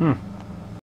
Hmm.